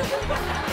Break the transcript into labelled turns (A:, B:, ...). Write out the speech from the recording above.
A: Bye.